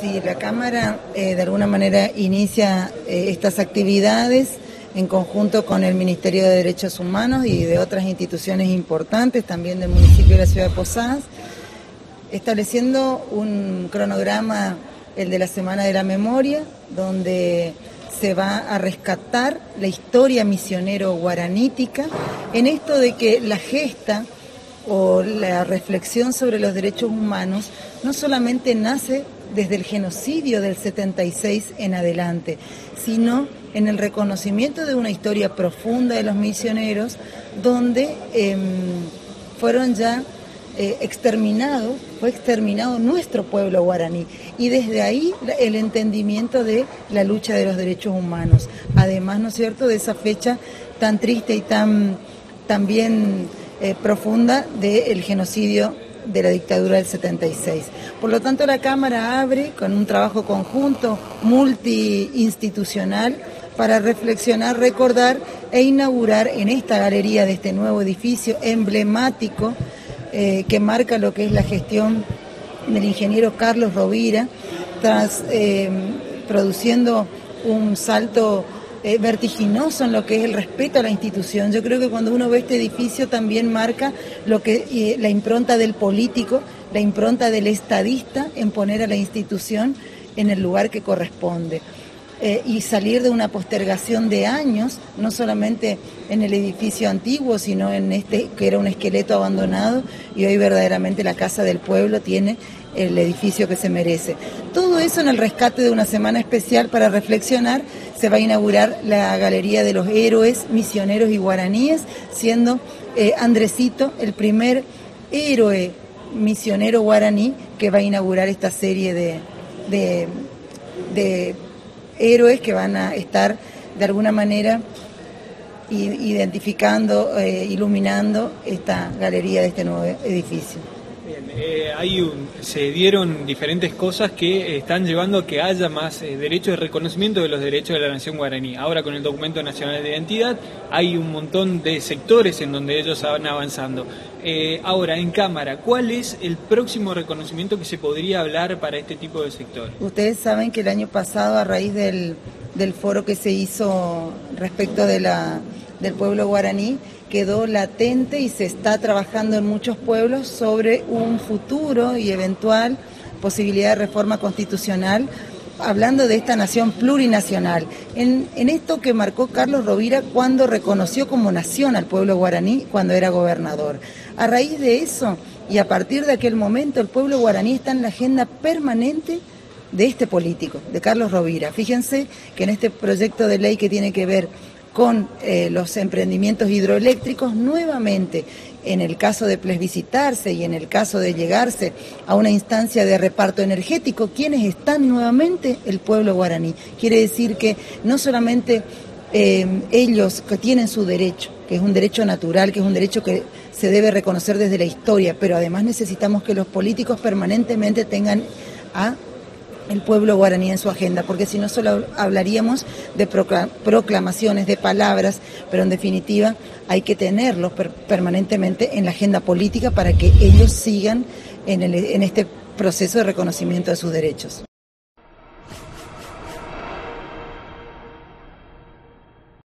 Sí, la Cámara eh, de alguna manera inicia eh, estas actividades en conjunto con el Ministerio de Derechos Humanos y de otras instituciones importantes, también del municipio de la ciudad de Posadas, estableciendo un cronograma, el de la Semana de la Memoria, donde se va a rescatar la historia misionero guaranítica en esto de que la gesta o la reflexión sobre los derechos humanos no solamente nace desde el genocidio del 76 en adelante, sino en el reconocimiento de una historia profunda de los misioneros, donde em, fueron ya eh, exterminados, fue exterminado nuestro pueblo guaraní, y desde ahí el entendimiento de la lucha de los derechos humanos, además, ¿no es cierto?, de esa fecha tan triste y tan también eh, profunda del genocidio de la dictadura del 76. Por lo tanto, la Cámara abre con un trabajo conjunto multiinstitucional para reflexionar, recordar e inaugurar en esta galería de este nuevo edificio emblemático eh, que marca lo que es la gestión del ingeniero Carlos Rovira, tras eh, produciendo un salto vertiginoso en lo que es el respeto a la institución. Yo creo que cuando uno ve este edificio también marca lo que la impronta del político, la impronta del estadista en poner a la institución en el lugar que corresponde. Eh, y salir de una postergación de años, no solamente en el edificio antiguo, sino en este que era un esqueleto abandonado y hoy verdaderamente la Casa del Pueblo tiene el edificio que se merece. Todo eso en el rescate de una semana especial para reflexionar. Se va a inaugurar la Galería de los Héroes Misioneros y Guaraníes, siendo eh, Andresito el primer héroe misionero guaraní que va a inaugurar esta serie de, de héroes que van a estar de alguna manera identificando, eh, iluminando esta galería de este nuevo edificio. Bien, eh, hay se dieron diferentes cosas que están llevando a que haya más eh, derechos de reconocimiento de los derechos de la nación guaraní. Ahora con el documento nacional de identidad hay un montón de sectores en donde ellos van avanzando. Eh, ahora, en cámara, ¿cuál es el próximo reconocimiento que se podría hablar para este tipo de sector? Ustedes saben que el año pasado, a raíz del, del foro que se hizo respecto de la, del pueblo guaraní, quedó latente y se está trabajando en muchos pueblos sobre un futuro y eventual posibilidad de reforma constitucional hablando de esta nación plurinacional, en, en, esto que marcó Carlos Rovira cuando reconoció como nación al pueblo guaraní cuando era gobernador. A raíz de eso y a partir de aquel momento el pueblo guaraní está en la agenda permanente de este político, de Carlos Rovira. Fíjense que en este proyecto de ley que tiene que ver con eh, los emprendimientos hidroeléctricos nuevamente en el caso de plebiscitarse y en el caso de llegarse a una instancia de reparto energético, ¿quiénes están nuevamente? El pueblo guaraní. Quiere decir que no solamente eh, ellos que tienen su derecho, que es un derecho natural, que es un derecho que se debe reconocer desde la historia, pero además necesitamos que los políticos permanentemente tengan a el pueblo guaraní en su agenda, porque si no solo hablaríamos de proclamaciones, de palabras, pero en definitiva hay que tenerlos permanentemente en la agenda política para que ellos sigan en, en este proceso de reconocimiento de sus derechos.